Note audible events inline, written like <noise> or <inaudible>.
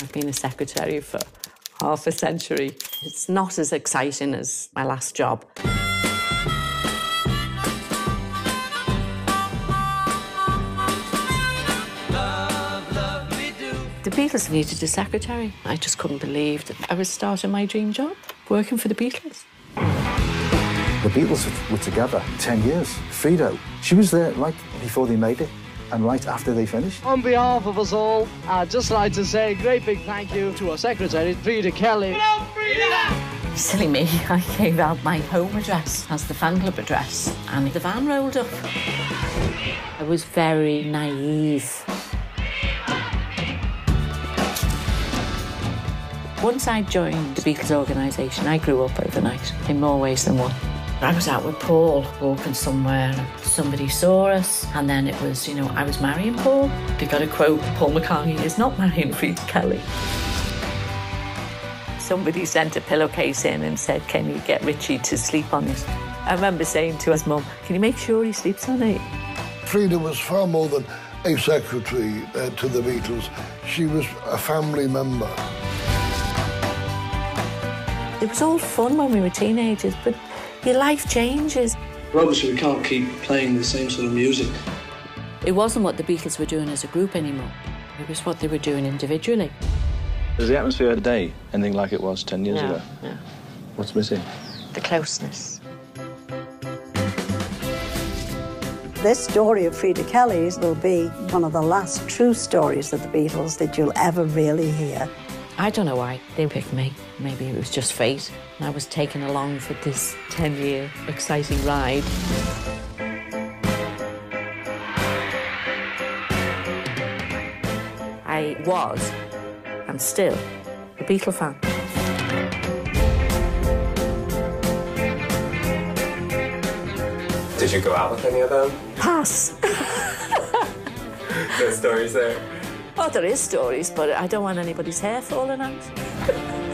I've been a secretary for half a century. It's not as exciting as my last job. The Beatles needed a secretary. I just couldn't believe that I was starting my dream job, working for the Beatles. The Beatles were together 10 years. Freda, she was there right before they made it and right after they finish. On behalf of us all, I'd just like to say a great big thank you to our secretary, Freda Kelly. Hello, Freda! Silly me, I gave out my home address as the fan club address, and the van rolled up. I was very naive. Once I joined the Beatles organisation, I grew up overnight in more ways than one. I was out with Paul walking somewhere and somebody saw us and then it was, you know, I was marrying Paul. They got a quote, Paul McCartney is not marrying Freda Kelly. Somebody sent a pillowcase in and said, can you get Richie to sleep on it? I remember saying to his mum, can you make sure he sleeps on it? Freda was far more than a secretary uh, to the Beatles. She was a family member. It was all fun when we were teenagers, but your life changes. Obviously, we can't keep playing the same sort of music. It wasn't what the Beatles were doing as a group anymore. It was what they were doing individually. Is the atmosphere today anything like it was 10 years no, ago? No. What's missing? The closeness. This story of Freda Kelly's will be one of the last true stories of the Beatles that you'll ever really hear. I don't know why they picked me. Maybe it was just fate. I was taken along for this 10 year exciting ride. I was, and still, a Beatle fan. Did you go out with any of them? Pass. <laughs> no stories there. Oh, there is stories, but I don't want anybody's hair falling out. <laughs>